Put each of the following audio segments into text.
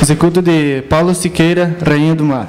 Executo de Paulo Siqueira, Rainha do Mar.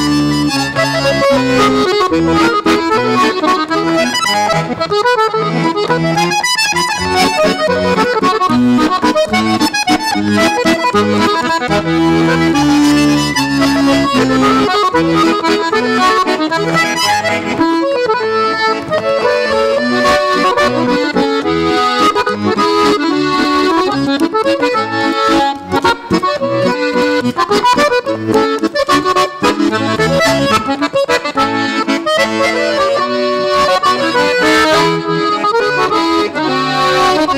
Thank you.